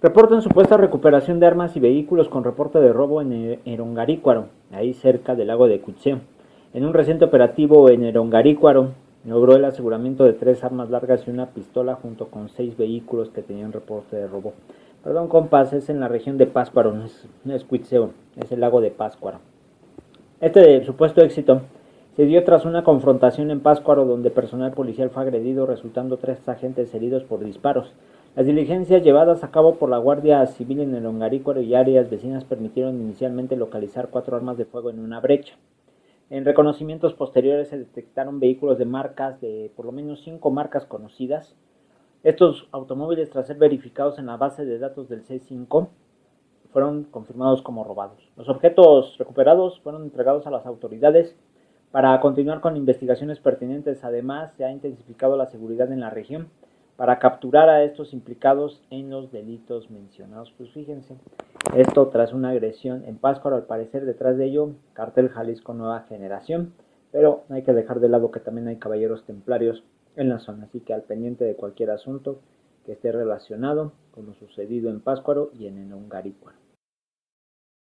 Reportan supuesta recuperación de armas y vehículos con reporte de robo en Erongarícuaro, ahí cerca del lago de Cucheo. En un reciente operativo en Erongarícuaro, logró el aseguramiento de tres armas largas y una pistola junto con seis vehículos que tenían reporte de robo. Perdón, compas, es en la región de Páscuaro, no es, no es Cuitzeo, es el lago de Páscuaro. Este supuesto éxito se dio tras una confrontación en Páscuaro donde personal policial fue agredido, resultando tres agentes heridos por disparos. Las diligencias llevadas a cabo por la Guardia Civil en el Ongarícuaro y áreas vecinas permitieron inicialmente localizar cuatro armas de fuego en una brecha. En reconocimientos posteriores se detectaron vehículos de marcas de por lo menos cinco marcas conocidas. Estos automóviles, tras ser verificados en la base de datos del C5, fueron confirmados como robados. Los objetos recuperados fueron entregados a las autoridades para continuar con investigaciones pertinentes. Además, se ha intensificado la seguridad en la región para capturar a estos implicados en los delitos mencionados. Pues fíjense, esto tras una agresión en Páscuaro, al parecer detrás de ello, cartel Jalisco Nueva Generación, pero hay que dejar de lado que también hay caballeros templarios en la zona, así que al pendiente de cualquier asunto que esté relacionado con lo sucedido en Páscuaro y en el Ungarícuaro.